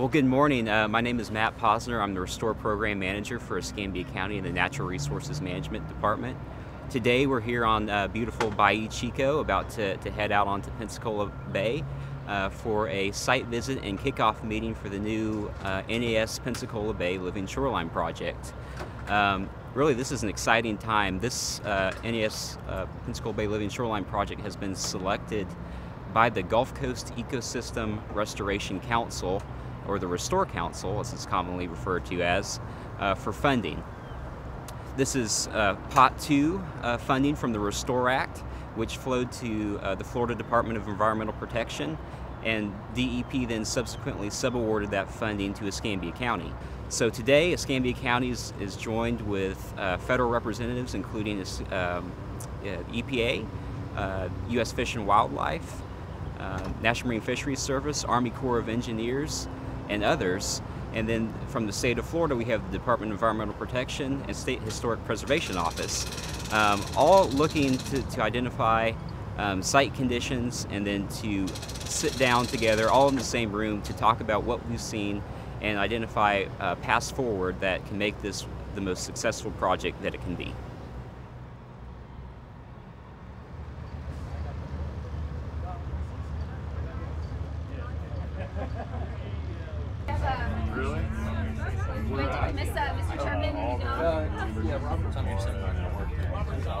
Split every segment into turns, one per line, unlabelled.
Well, good morning. Uh, my name is Matt Posner. I'm the Restore Program Manager for Escambia County in the Natural Resources Management Department. Today we're here on uh, beautiful Bayou Chico, about to, to, head out onto Pensacola Bay uh, for a site visit and kickoff meeting for the new uh, NAS Pensacola Bay Living Shoreline Project. Um, really, this is an exciting time. This uh, NAS uh, Pensacola Bay Living Shoreline Project has been selected by the Gulf Coast Ecosystem Restoration Council or the Restore Council, as it's commonly referred to as, uh, for funding. This is uh, Pot 2 uh, funding from the Restore Act, which flowed to uh, the Florida Department of Environmental Protection, and DEP then subsequently subawarded that funding to Escambia County. So today, Escambia County is, is joined with uh, federal representatives, including um, EPA, U.S. Uh, Fish and Wildlife, National Marine Fisheries Service, Army Corps of Engineers, and others. And then from the state of Florida, we have the Department of Environmental Protection and State Historic Preservation Office, um, all looking to, to identify um, site conditions and then to sit down together, all in the same room, to talk about what we've seen and identify uh, paths forward that can make this the most successful project that it can be.
Really? Wait, did we Mr. Chairman? Uh, yeah, Robert's on your He's on?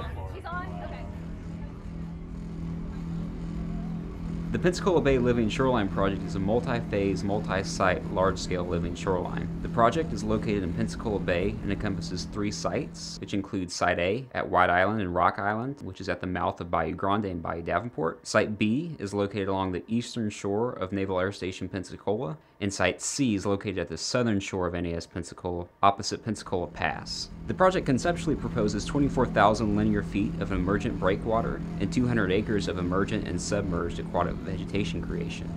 The Pensacola Bay Living Shoreline Project is a multi-phase, multi-site, large-scale living shoreline. The project is located in Pensacola Bay and encompasses three sites, which include Site A at White Island and Rock Island, which is at the mouth of Bayou Grande and Bayou Davenport. Site B is located along the eastern shore of Naval Air Station Pensacola, and Site C is located at the southern shore of NAS Pensacola, opposite Pensacola Pass. The project conceptually proposes 24,000 linear feet of emergent breakwater and 200 acres of emergent and submerged aquatic vegetation creation.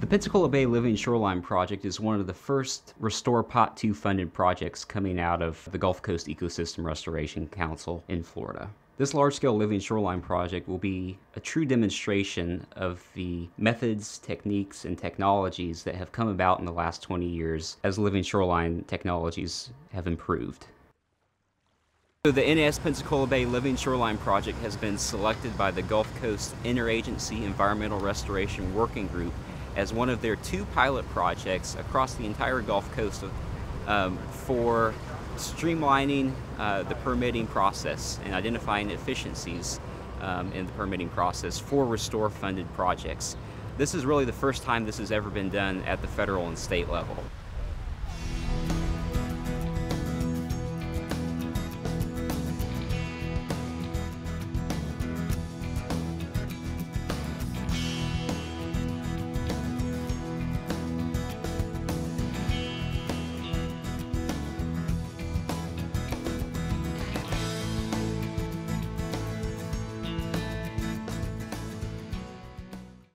The Pensacola Bay Living Shoreline Project is one of the first Restore Pot 2 funded projects coming out of the Gulf Coast Ecosystem Restoration Council in Florida. This large-scale living shoreline project will be a true demonstration of the methods, techniques, and technologies that have come about in the last 20 years as living shoreline technologies have improved. So the NAS Pensacola Bay Living Shoreline Project has been selected by the Gulf Coast Interagency Environmental Restoration Working Group as one of their two pilot projects across the entire Gulf Coast um, for streamlining uh, the permitting process and identifying efficiencies um, in the permitting process for restore funded projects. This is really the first time this has ever been done at the federal and state level.